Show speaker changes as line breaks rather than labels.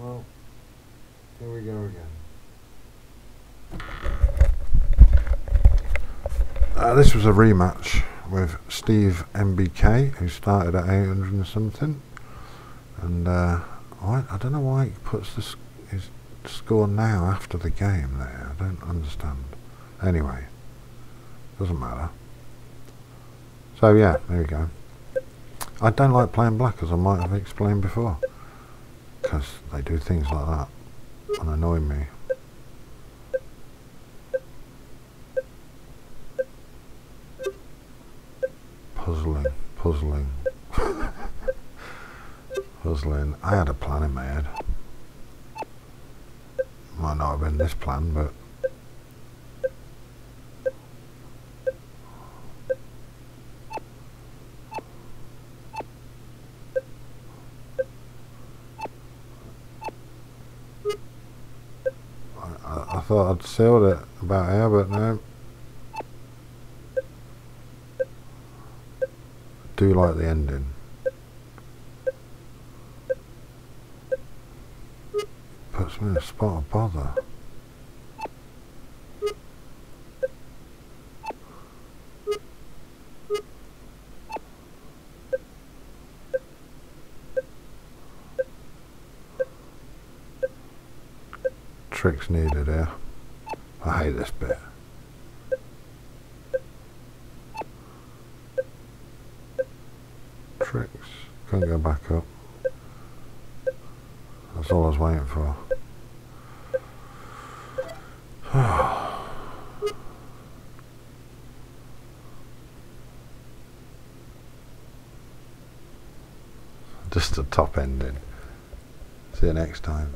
Well, here we go again. Uh, this was a rematch with Steve MBK, who started at 800 and something. And uh, I, I don't know why he puts this, his score now after the game there. I don't understand. Anyway, doesn't matter. So yeah, there we go. I don't like playing black, as I might have explained before. Because they do things like that and annoy me. Puzzling, puzzling. puzzling. I had a plan in my head. Might not have been this plan, but I, I thought I'd sealed it about here, but no. do like the ending. Puts me in a spot of bother. Tricks needed here. I hate this bit. Tricks. Can't go back up. That's all I was waiting for. Just the top ending. See you next time.